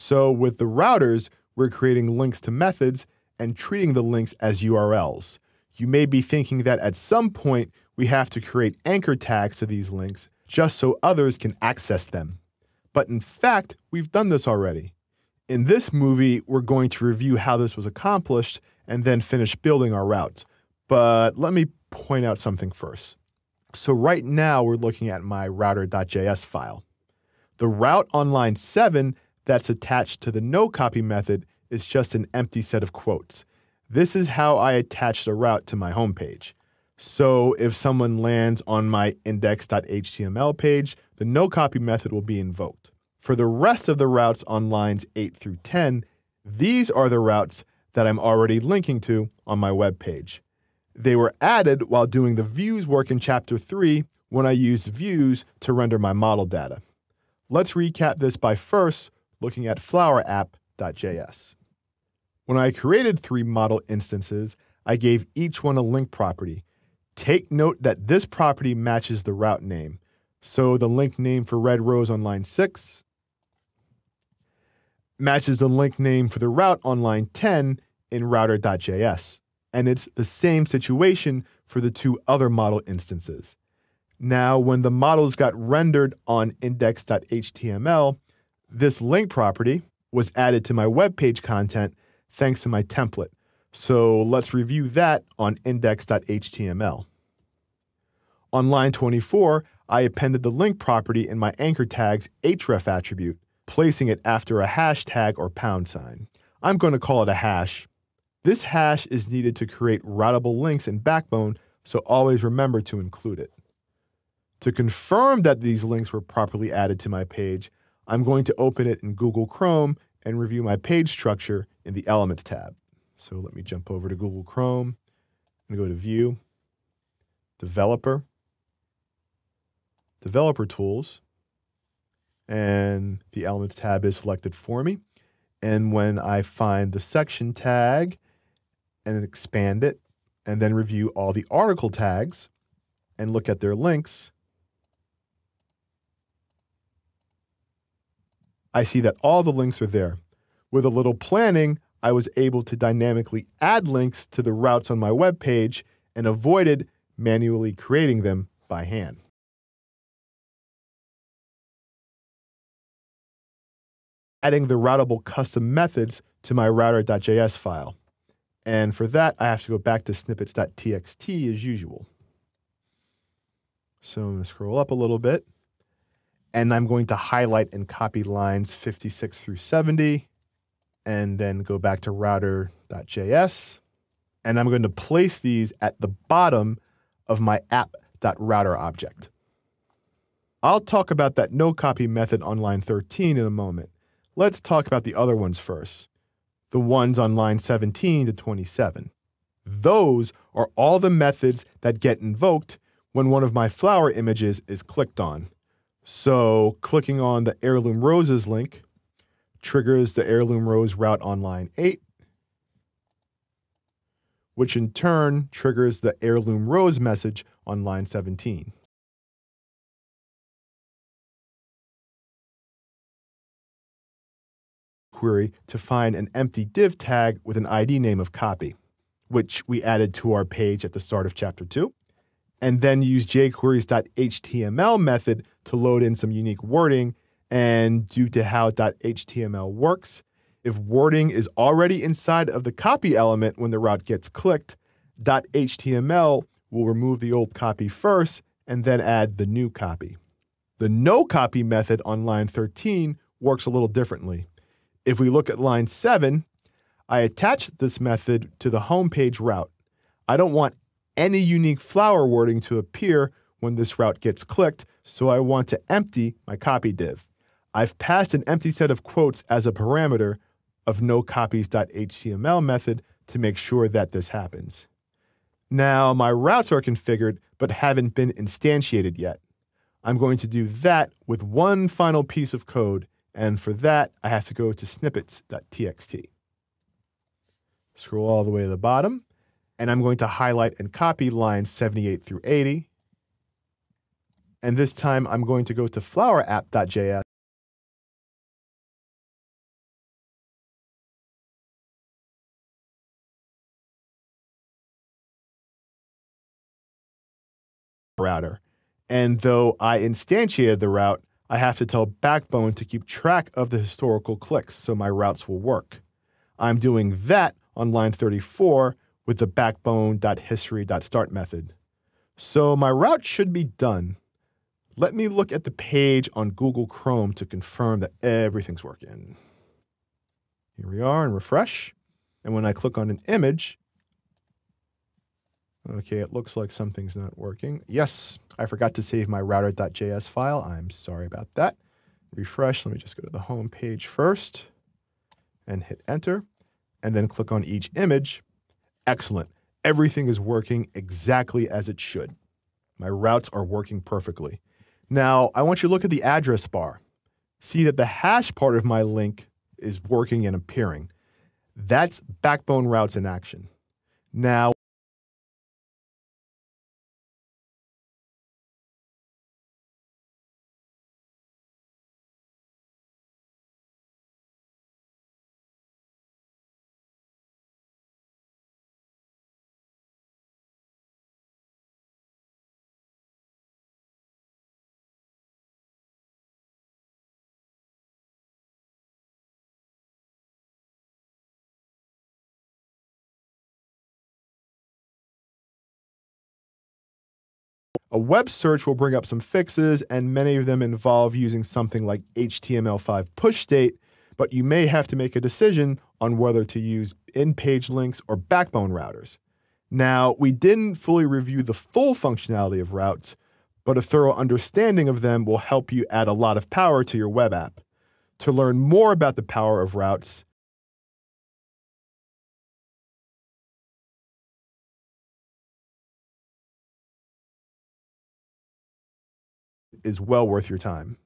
So with the routers, we're creating links to methods and treating the links as URLs. You may be thinking that at some point we have to create anchor tags to these links just so others can access them. But in fact, we've done this already. In this movie, we're going to review how this was accomplished and then finish building our routes. But let me point out something first. So right now we're looking at my router.js file. The route on line 7 that's attached to the no copy method is just an empty set of quotes. This is how I attach the route to my homepage. So if someone lands on my index.html page, the no copy method will be invoked. For the rest of the routes on lines 8 through 10, these are the routes that I'm already linking to on my web page. They were added while doing the views work in chapter 3 when I used views to render my model data. Let's recap this by first looking at flowerapp.js. When I created three model instances, I gave each one a link property. Take note that this property matches the route name. So the link name for red rose on line 6 matches the link name for the route on line 10 in router.js. And it's the same situation for the two other model instances. Now, when the models got rendered on index.html, this link property was added to my web page content thanks to my template. So let's review that on index.html. On line 24, I appended the link property in my anchor tag's href attribute, placing it after a hashtag or pound sign. I'm going to call it a hash. This hash is needed to create routable links in Backbone, so always remember to include it. To confirm that these links were properly added to my page, I'm going to open it in Google Chrome and review my page structure in the Elements tab. So let me jump over to Google Chrome and go to View, Developer, Developer Tools, and the Elements tab is selected for me. And when I find the section tag and expand it, and then review all the article tags and look at their links, I see that all the links are there. With a little planning, I was able to dynamically add links to the routes on my web page and avoided manually creating them by hand. Adding the routable custom methods to my router.js file. And for that, I have to go back to snippets.txt as usual. So I'm going to scroll up a little bit and I'm going to highlight and copy lines 56 through 70 and then go back to router.js. And I'm going to place these at the bottom of my app.router object. I'll talk about that no copy method on line 13 in a moment. Let's talk about the other ones first, the ones on line 17 to 27. Those are all the methods that get invoked when one of my flower images is clicked on. So clicking on the Heirloom Roses link triggers the Heirloom Rose route on line 8, which in turn triggers the Heirloom Rose message on line 17. Query to find an empty div tag with an ID name of copy, which we added to our page at the start of chapter 2 and then use jQuery's.html method to load in some unique wording. And due to how .html works, if wording is already inside of the copy element when the route gets clicked, .html will remove the old copy first and then add the new copy. The no copy method on line 13 works a little differently. If we look at line 7, I attach this method to the homepage route. I don't want any unique flower wording to appear when this route gets clicked, so I want to empty my copy div. I've passed an empty set of quotes as a parameter of nocopies.html method to make sure that this happens. Now, my routes are configured but haven't been instantiated yet. I'm going to do that with one final piece of code, and for that, I have to go to snippets.txt. Scroll all the way to the bottom, and I'm going to highlight and copy lines 78 through 80. And this time I'm going to go to flowerapp.js router. And though I instantiated the route, I have to tell Backbone to keep track of the historical clicks so my routes will work. I'm doing that on line 34 with the backbone.history.start method. So my route should be done. Let me look at the page on Google Chrome to confirm that everything's working. Here we are and refresh. And when I click on an image, okay, it looks like something's not working. Yes, I forgot to save my router.js file. I'm sorry about that. Refresh. Let me just go to the home page first and hit enter and then click on each image. Excellent. Everything is working exactly as it should. My routes are working perfectly. Now, I want you to look at the address bar. See that the hash part of my link is working and appearing. That's backbone routes in action. Now, A web search will bring up some fixes, and many of them involve using something like HTML5 push state, but you may have to make a decision on whether to use in page links or backbone routers. Now, we didn't fully review the full functionality of routes, but a thorough understanding of them will help you add a lot of power to your web app. To learn more about the power of routes, is well worth your time.